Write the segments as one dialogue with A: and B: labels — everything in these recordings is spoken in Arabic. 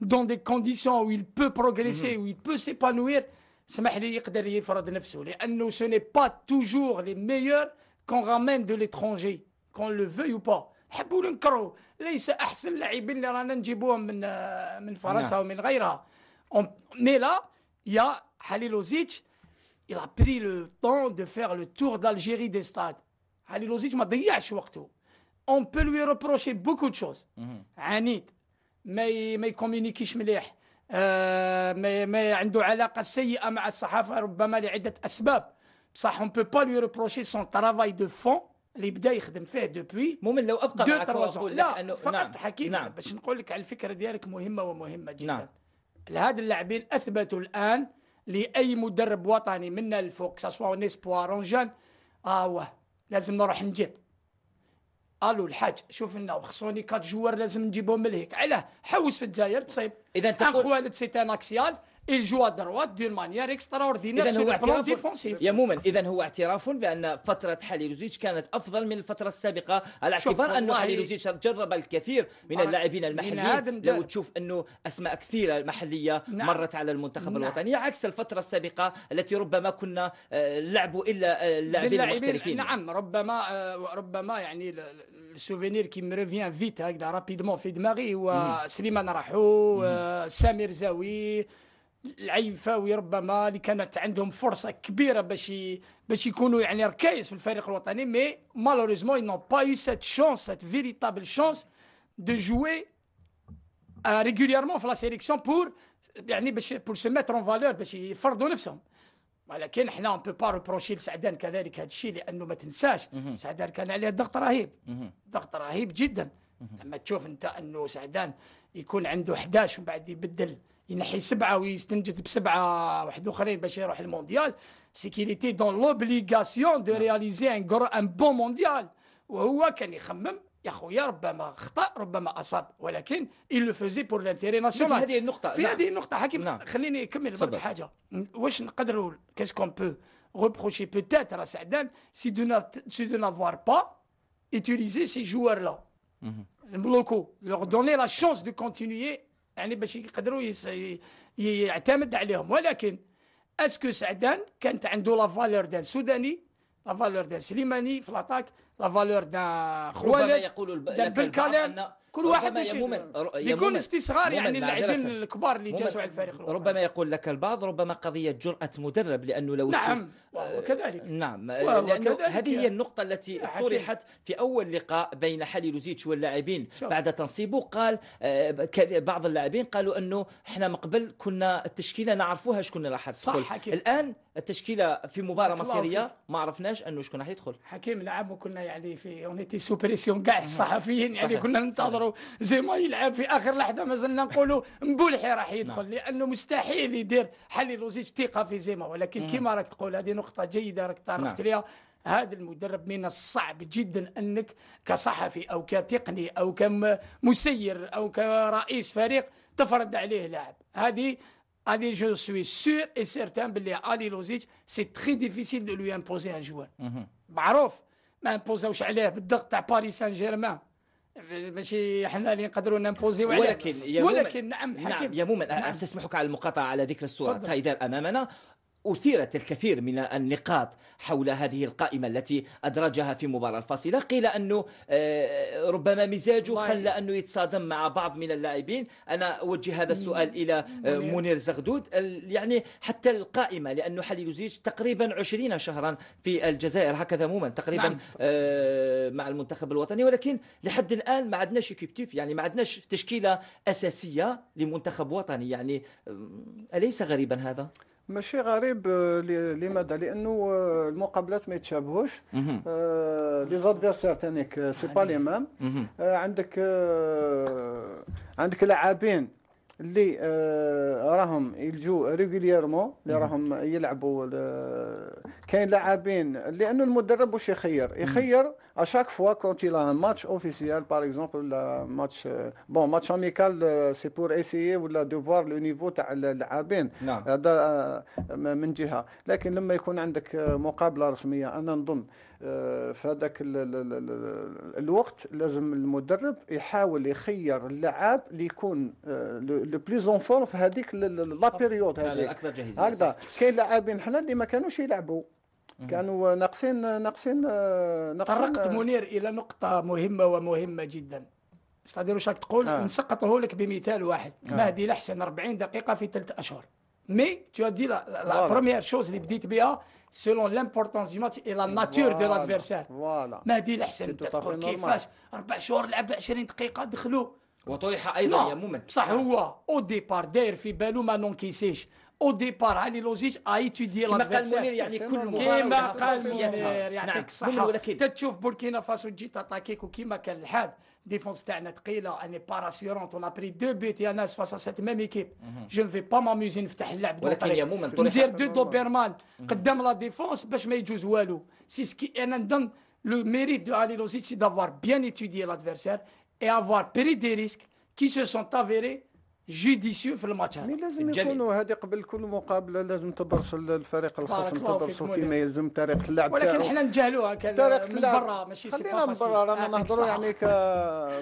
A: dans des conditions où il peut progresser, où il peut s'épanouir, سمح لي يقدر يفرض نفسه لانه ce n'est pas toujours les meilleurs qu'on ramène de l'étranger qu'on le veuille ou pas حبوا نكرهوا ليس احسن لاعبين اللي رانا نجيبوهم من من فرنسا ومن غيرها مي لا يا حليلوزيتش il a pris le temps de faire le tour d'Algérie des stades حليلوزيتش ما ضيعش وقته on peut lui reprocher beaucoup de choses عنيد ما ما يكومونيكيش مليح. آه ما, ما عنده علاقة سيئة مع الصحافة ربما لعدة أسباب. بصح on peut pas lui reprocher son travail de fond اللي بدا يخدم فيه depuis
B: مؤمن لو أبقى معك وأقول لك
A: لا انه فقط نعم حكيم نعم. باش نقول لك على الفكرة ديالك مهمة ومهمة جدا. نعم. هاد اللاعبين أثبتوا الآن لأي مدرب وطني منا الفوق سواء نيسبوار اون آه لازم نروح نجيب. قالوا الحاج شوف لنا خصوني quatre joueurs لازم نجيبهم من هيك. علاه حوس في الجزائر تصيب
B: إذا
A: تقول خوالد c'est un axial il joue à droite d'une manière extraordinaire sur le plan défensif.
B: يا مؤمن اذا هو اعتراف بأن فترة حليلوزيتش كانت أفضل من الفترة السابقة على اعتبار انه حليلوزيتش جرب الكثير من اللاعبين المحليين. لو تشوف أنه أسماء كثيرة محلية نعم. مرت على المنتخب نعم. الوطني عكس الفترة السابقة التي ربما كنا آه، لعبوا إلا اللاعبين المحترفين.
A: نعم ربما آه، ربما يعني ال souvenir qui me revient vite هكذا rapidement في دماغي هو سليمان راحو آه، سمير زاوي العيفاوي ربما اللي كانت عندهم فرصة كبيرة باش باش يكونوا يعني ركايز في الفريق الوطني mais malheureusement ils n'ont pas eu cette chance cette véritable chance de jouer régulièrement في la sélection pour يعني باش pour se mettre en valeur باش يفرضوا نفسهم. ولكن إحنا on peut pas reprocher لسعدان كذلك هذا الشيء لأنه ما تنساش. سعدان كان عليه ضغط رهيب. ضغط رهيب جدا. لما تشوف أنت أنه سعدان يكون عنده 11 ومن بعد يبدل ينحي سبعة ويستنجد بسبعة واحد آخرين باش يروح المونديال. c'est qu'il était dans l'obligation de réaliser un un bon mondial وهو كان يخمم يا خويا ربما خطا ربما أصاب ولكن il le faisait pour l'intérêt national
B: في هذه النقطة
A: في نعم. هذه النقطة حكيم نعم. خليني نكمل برك حاجة. واش نقدروا ce qu'on peut reprocher peut-être à Saadane c'est de n'avoir pas utilisé ces joueurs-là, locaux, leur donner la chance de continuer يعني باش يقدروا يعتمد عليهم. ولكن est-ce que سعدان كانت عنده la valeur d'un سوداني la valeur d'un سليماني في l'attaque la valeur d'un خوالد
B: يقول d'un
A: بلكالام كل واحد يكون استصغار يعني اللاعبين الكبار اللي جازوا على الفريق
B: ربما يقول لك البعض ربما قضية جرأة مدرب لأنه لو
A: نعم وكذلك
B: نعم لأنه هذه هي النقطة التي طرحت في أول لقاء بين حليلوزيتش واللاعبين بعد تنصيبه. قال آه، بعض اللاعبين قالوا أنه إحنا من قبل كنا التشكيلة نعرفوها شكون راح تدخل. الآن التشكيلة في مباراة مصيرية ما عرفناش أنه شكون راح يدخل.
A: حكيم لعب وكنا يعني في on était sous pression كاع الصحفيين يعني كنا ننتظروا زي ما يلعب في آخر لحظة مازلنا نقولوا مبولحي راح يدخل نعم. لأنه مستحيل يدير حليلوزيتش ثقة في زيما ولكن كما راك تقول هذه نقطة جيدة راك طرقت نعم. لها هذا المدرب من الصعب جدا أنك كصحفي أو كتقني أو كمسير أو كرئيس فريق تفرض عليه لاعب هذه هذه je suis sûr et certain باللي حليلوزيتش c'est très difficile de lui imposer un joueur معروف ما امبوزاوش عليه بالضغط تاع باريس سان جيرمان ماشي إحنا اللي نقدروا نمبوزيو
B: ولكن يا
A: ولكن نعم
B: حكيم نعم يا نعم. أستسمحك على المقاطعة على ذكر الصورة. تايدر أمامنا أثيرت الكثير من النقاط حول هذه القائمة التي أدرجها في مباراة الفاصلة. قيل أنه آه، ربما مزاجه خلى أنه يتصادم مع بعض من اللاعبين. أنا أوجه هذا السؤال إلى آه، منير. زغدود. يعني حتى القائمة لأنه حليلوزيتش تقريبا 20 شهرا في الجزائر. هكذا مؤمن تقريبا نعم. آه، مع المنتخب الوطني. ولكن لحد الآن ما عندناش équipe type يعني ما عندناش تشكيلة أساسية لمنتخب وطني. يعني أليس غريبا هذا؟
C: ماشي غريب آه، لماذا؟ لأنه آه، المقابلات ما يتشابهوش. آه، les adversaires تانيك c'est pas les mêmes عندك عندك لاعبين اللي راهم ils jouent régulièrement اللي راهم يلعبوا كاين لاعبين لأنه المدرب واش يخير؟ يخير à chaque fois quand t'as le match officiel par exemple ولا match bon match amical c'est pour essayer ولا de voir le niveau تاع اللاعبين.
B: نعم.
C: هذا آه، من جهة. لكن لما يكون عندك آه، مقابلة رسمية أنا نظن آه، في هذاك ال- ال- ال- ال- الوقت لازم المدرب يحاول يخير اللاعب اللي يكون le plus en forme في هذيك la
B: période
C: هذيك.
B: جاهزية
C: هكذا. كاين لاعبين حنا اللي ما كانوش يلعبوا. كانوا ناقصين ناقصين آه، ناقصين
A: طرقت منير إلى نقطة مهمة ومهمة جدا. أستاذ واش تقول؟
C: آه.
A: نسقطه لك بمثال واحد. مهدي لحسن 40 دقيقة في ثلاث أشهر. mais tout est là
C: Voilà.
A: première chose اللي بديت بها selon l'importance du match et la nature de
C: Voilà.
A: l'adversaire
C: voilà
A: مهدي لحسن
C: C'est
A: انت
C: tout à
A: تقول
C: fait
A: كيفاش أربع شهور لعب 20 دقيقه دخلوا
B: وطرح أيضا يا مؤمن
A: بصح هو au départ داير في بالو ما نونكيسيش au départ حليلوزيتش a étudié
B: كما قال منير يعني
C: c'est
B: que
C: normal.
B: مباراه
A: كيما
B: ولها
A: قال
B: خصوصياتها.
A: منير يعطيك
B: نعم مؤمن
A: الصحة
B: ولكن
A: تتشوف بوركينا فاسو تجي تاتاكيك وكيما كان الحال défense تاعنا ثقيله elle n'est pas rassurante on a pris deux buts يا ناس face cette même équipe je ne vais pas m'amuser نفتح اللعب دو
B: ولكن
A: طريق.
B: يا مؤمن طرح-
A: ندير دو دوبيرمان قدام la défense باش ما يجوز والو c'est ce qui أنا نظن le mérite de حليلوزيتش c'est d'avoir bien étudié l'adversaire et avoir pris des risques qui se sont avérés judicieux في الماتش هذا
C: mais لازم. يكونوا هذه قبل كل مقابلة لازم تدرس الفريق الخصم تدرسوا. كيما يلزم طريقه اللعب
A: ولكن. حنا نجهلوها
C: طريقه
A: من
C: اللعب
A: برا ماشي سي
C: خلينا من برا رانا
A: يعطيك
C: نهضروا. يعني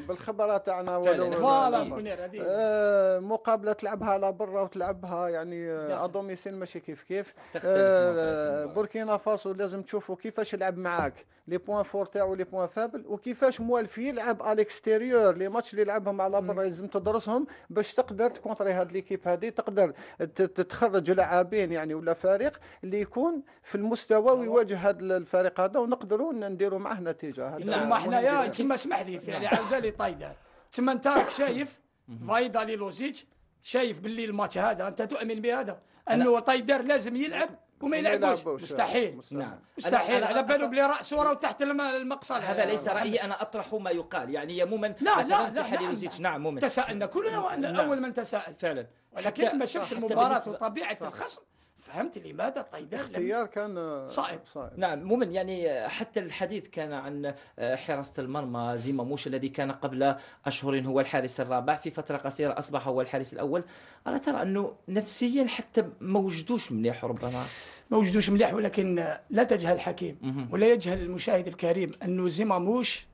C: بالخبره تاعنا ولو
A: voilà
C: آه، مقابلة تلعبها على برا وتلعبها يعني آه،
A: داخل.
C: à domicile ماشي كيف كيف آه،. بوركينا فاسو لازم تشوفوا كيفاش يلعب معاك les points forts تاعو les points faibles وكيفاش موالف يلعب على ال extérieur les matchs اللي يلعبهم على برا لازم تدرسهم باش تقدر ت contrer هاد l'équipe هذه تقدر ت- تتخرج لاعبين يعني ولا فريق اللي يكون في المستوى ويواجه هذا الفريق هذا ونقدروا نديروا معه نتيجة. هذا
A: تما حنايا. تما اسمح لي فعلي عاود لي طايدار تما أنت راك شايف فايدا لي لوزيتش شايف باللي الماتش هذا أنت تؤمن بهذا؟ أنه طايدار لازم يلعب وما يلعبوش. مستحيل.
B: نعم.
A: مستحيل. على بالو بلي راسه راه تحت الم- المقصد.
B: هذا ليس رأيي. أنا أطرح ما يقال. يعني يا مؤمن
A: لا لا لا
B: لوزيتش نعم مؤمن.
A: تساءلنا. كلنا
B: نعم.
A: أول من تساءل.
B: فعلا.
A: ولكن لما شفت
B: المباراة
A: وطبيعة الخصم. فهمت لماذا طيدار لم
C: اختيار كان آه،
A: صعب.
C: صعب
B: نعم مؤمن يعني حتى الحديث كان عن حراسة المرمى زيماموش الذي كان قبل أشهر هو الحارس الرابع. في فترة قصيرة أصبح هو الحارس الأول. ألا ترى أنه نفسيا حتى ما وجدوش مليح ربما؟
A: ما وجدوش مليح ولكن لا تجهل حكيم ولا يجهل المشاهد الكريم انه زيماموش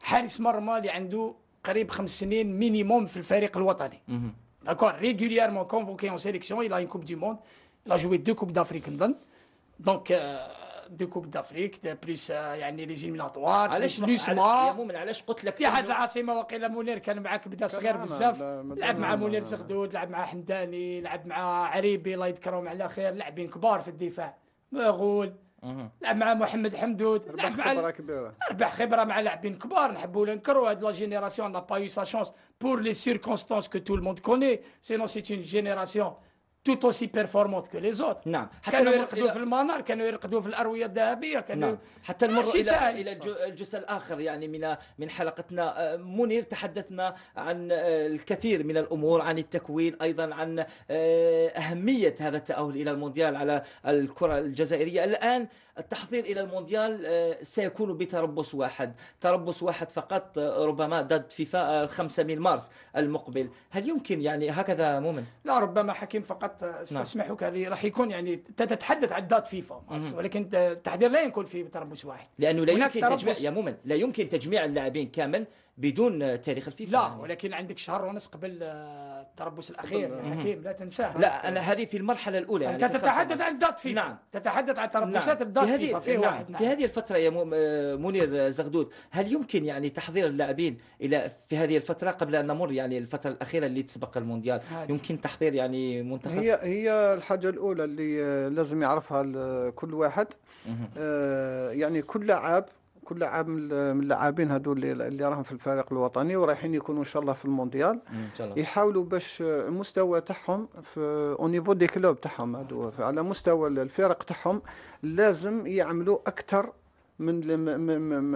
A: حارس مرمى اللي عنده قريب خمس سنين مينيموم في الفريق الوطني. d'accord régulièrement convoqué en sélection il a une coupe du a joué deux coupes d'Afrique نظن donc deux coupes d'Afrique plus يعني les éliminatoires
B: علاش
A: لوسوا
B: مؤمن علاش قلت لك
A: اتحاد العاصمه وقيل منير كان معاك بدا صغير بزاف.
C: لا،
A: لعب مع منير زغدود لعب مع حمداني لعب مع عريبي الله يذكرهم على خير. لاعبين كبار في الدفاع. مغول. لعب مع محمد حمدود
C: ربح
A: لعب مع
C: خبرة كبيرة.
A: ربح خبرة مع لاعبين كبار. نحبوا ولا نكروا هاد la génération n'a pas eu sa chance. Pour les circonstances que tout le monde connaît. Sinon c'est une génération tout aussi performante que les autres.
B: نعم حتى
A: كانوا يرقدوا في المنار كانوا يرقدوا في الارويه الذهبيه كانوا
B: نعم حتى نمر إلى
A: سهل.
B: إلى الج- الجزء الآخر يعني من من حلقتنا منير تحدثنا عن الكثير من الأمور عن التكوين أيضا عن اهميه هذا التاهل إلى المونديال على الكره الجزائريه الان التحضير إلى المونديال سيكون بتربص واحد تربص واحد فقط ربما date FIFA آه، 5 من مارس المقبل هل يمكن يعني هكذا مؤمن
A: لا ربما حكيم فقط استسمحك لي راح يكون يعني تتحدث عن date FIFA ولكن التحضير لا يكون في تربص واحد.
B: لأنه لا يمكن تجميع. يا مؤمن لا يمكن تجميع اللاعبين كامل بدون تاريخ الفيفا
A: لا
B: يعني.
A: ولكن عندك شهر ونص قبل آه، التربص الأخير يا حكيم لا تنساه
B: لا أنا هذه في المرحلة الأولى يعني
A: انت
B: في
A: تتحدث. عن date FIFA
B: نعم.
A: تتحدث عن
B: نعم.
A: تربصات بدات
B: في
A: فيفا
B: هذه
A: في
B: نعم.
A: واحد
B: في
A: نعم.
B: هذه الفترة يا آه، منير زغدود هل يمكن يعني تحضير اللاعبين إلى في هذه الفترة قبل أن نمر يعني الفترة الأخيرة اللي تسبق المونديال
A: هذه.
B: يمكن تحضير يعني منتخب
C: هي هي الحاجة الأولى اللي آه، لازم يعرفها كل واحد. آه، يعني كل لاعب كل لاعب من ال- من اللاعبين هذول اللي اللي راهم في الفريق الوطني ورايحين يكونوا إن شاء الله في المونديال.
B: مم، إن شاء الله.
C: يحاولوا باش المستوى تاعهم في au niveau des clubs تاعهم هذو على مستوى الفرق تاعهم لازم يعملوا أكثر من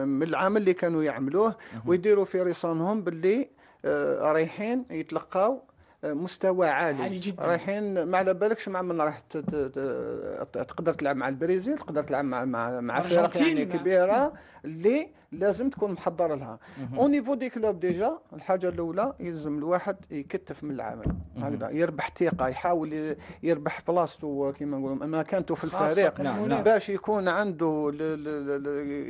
C: من العمل اللي كانوا يعملوه ويديروا في ريسانهم باللي آه، رايحين يتلقاو مستوى عالي,
A: عالي جداً.
C: رايحين ما على بالكش مع من راح ت- ت- ت- تقدر تلعب مع البرازيل تقدر تلعب مع مع مع فرق يعني كبيرة اللي لازم تكون محضر لها. au niveau des clubs déjà الحاجة الأولى يلزم الواحد يكثف من العمل. هكذا يربح ثقة يحاول يربح بلاصتو كما نقولوا مكانته في الفريق.
B: نعم نعم.
C: باش يكون عنده ل ل ل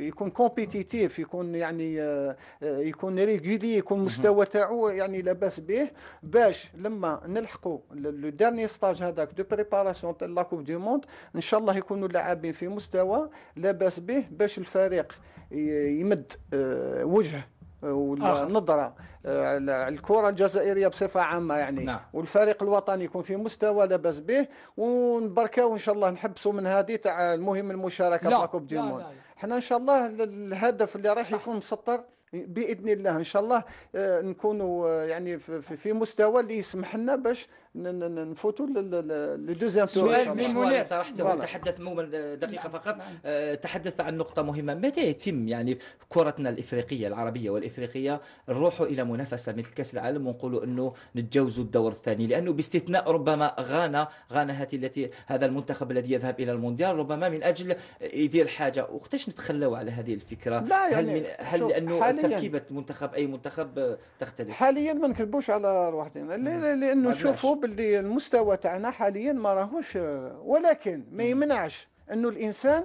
C: يكون compétitif يكون يعني آه، آه، يكون régulier يكون مستوى تاعو يعني لاباس به باش لما نلحقوا le dernier stage هذاك de préparation تاع la coupe du monde إن شاء الله يكونوا لاعبين في مستوى لاباس به باش الفريق يمد آه، وجه ولا
A: آخر.
C: نظرة آه، على الكرة الجزائرية بصفة عامة يعني
B: نعم.
C: والفريق الوطني يكون في مستوى لاباس به ونبركاو إن شاء الله نحبسوا من هذه تاع المهم المشاركة
A: لا،
C: في la coupe du
A: لا،
C: monde
A: لا، لا.
C: إحنا إن شاء الله ال- الهدف اللي راح. يكون مسطر بإذن الله. إن شاء الله آه، نكونوا آه، يعني في- مستوى اللي يسمح لنا باش نفوتوا لل
A: deuxième
C: tour سؤال
A: من منير.
B: طرحته. تحدث مو دقيقة فقط. آه، تحدث عن نقطة مهمة. متى يتم يعني كرتنا الإفريقية العربية والإفريقية نروحوا إلى منافسة مثل كأس العالم ونقولوا أنه نتجاوزوا الدور الثاني؟ لأنه باستثناء ربما غانا غانا هاتي التي هذا المنتخب الذي يذهب إلى المونديال. ربما من أجل يدير حاجة. وقتاش نتخلوا على هذه الفكرة؟
C: لا
B: هل
C: يعني
B: من هل
C: شوف،
B: لأنه
C: حالياً-
B: تركيبة منتخب أي منتخب تختلف؟
C: حاليا ما نكذبوش على روحنا. لأنه
B: ما
C: شوفوا باللي المستوى تاعنا حاليا ما راهوش ولكن ما يمنعش أنه الإنسان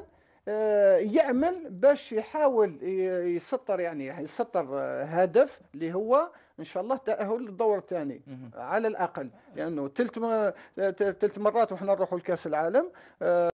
C: آه، يعمل باش يحاول يسطر يعني يسطر آه، هدف اللي هو إن شاء الله تأهل للدور الثاني على الأقل. لأنه ثلث ثلث مرات وحنا نروحوا لكأس العالم